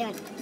doing?